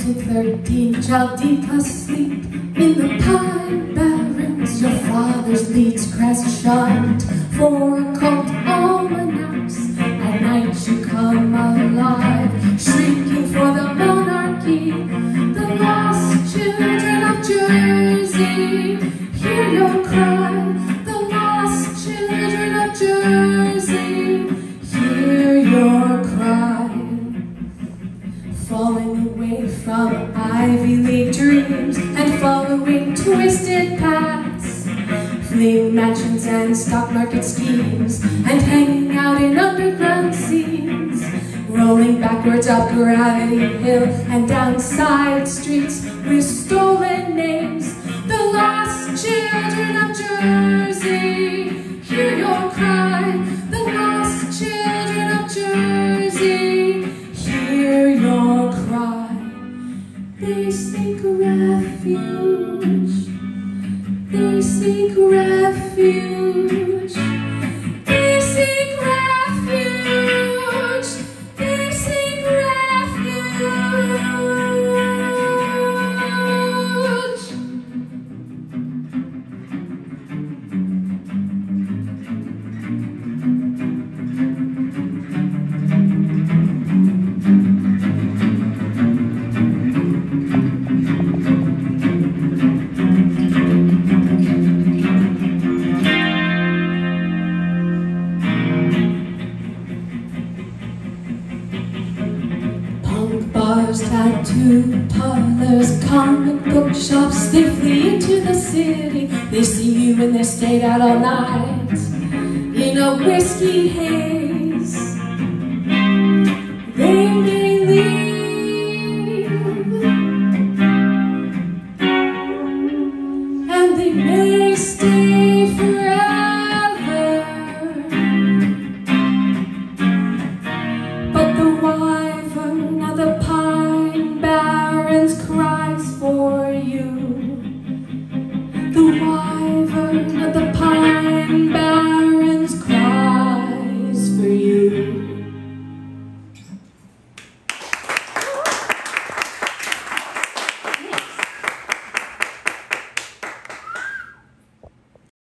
to 13, Chaldika sleep in the pine barrens. Your father's leads crescent for a cult almanacs. At night you come alive, shrieking for the monarchy. The lost children of Jersey, hear your cry. Falling away from Ivy League dreams and following twisted paths, fleeing mansions and stock market schemes and hanging out in underground scenes, rolling backwards up Gravity Hill and down side streets with stolen names. The lost children of Jersey, refuge. They seek refuge. Those tattoo parlors, comic book shops, they flee into the city. They see you and they stayed out all night in a whiskey haze. They may leave, and they may stay forever.